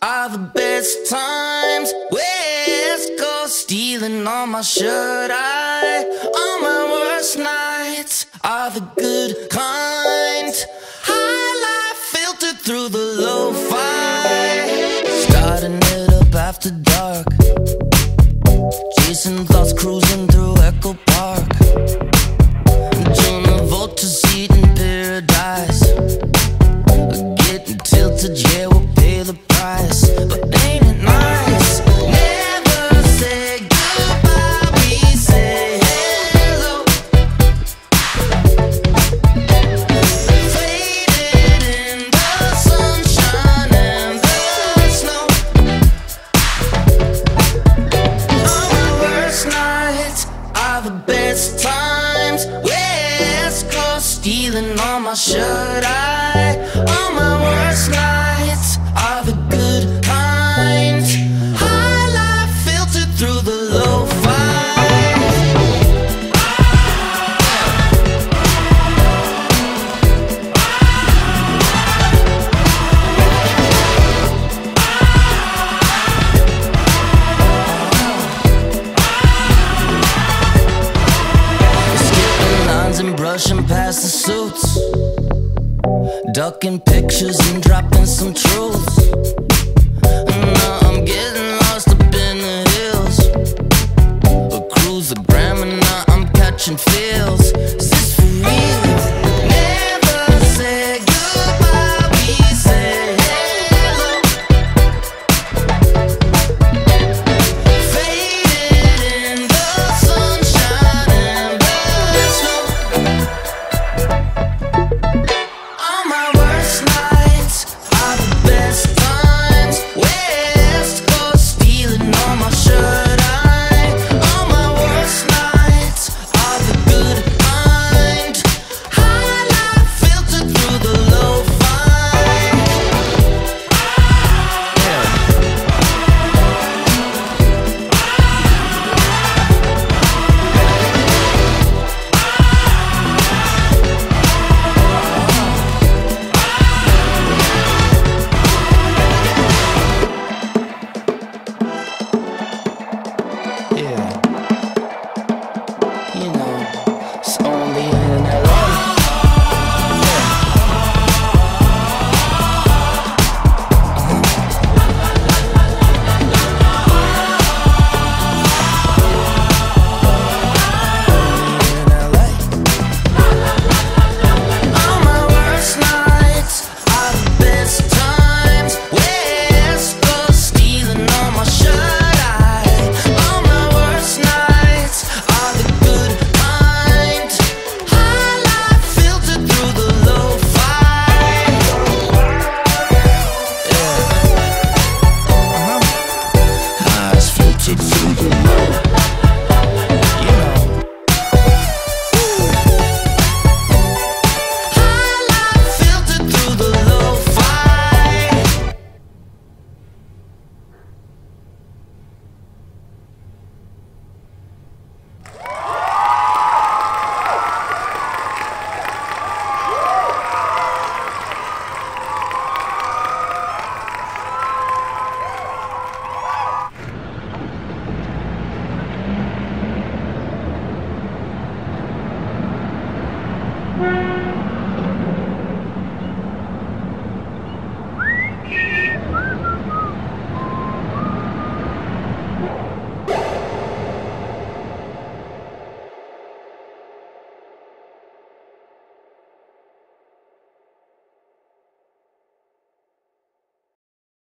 are the best times. West Coast stealing on my shirt. I, on my worst nights are the good kind. High life filtered through the lo-fi. Starting it up after dark. Chasing thoughts cruising through Echo Park. Doing a vote to seat in paradise. Stealing on my shirt. I, brushing past the suits. Ducking pictures and dropping some truths. Now I'm getting lost up in the hills. A cruise the gram and now I'm catching feels.